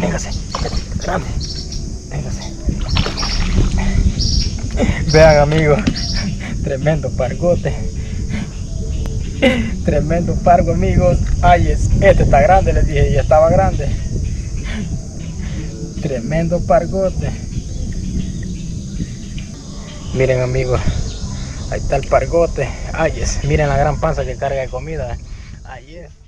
Véngase. Grande. Véngase. Vean amigos. Tremendo pargote. Tremendo pargo amigos. Ayes, este está grande, les dije, ya estaba grande. Tremendo pargote. Miren amigos. Ahí está el pargote. Ay, es, miren la gran panza que carga de comida. Ahí es.